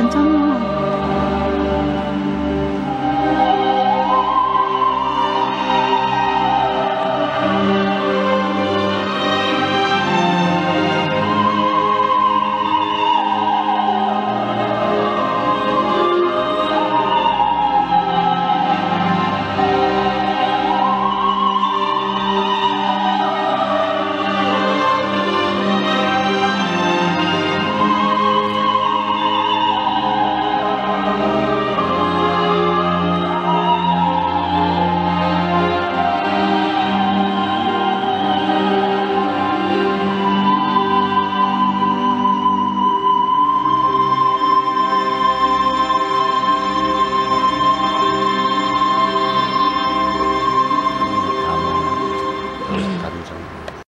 Content on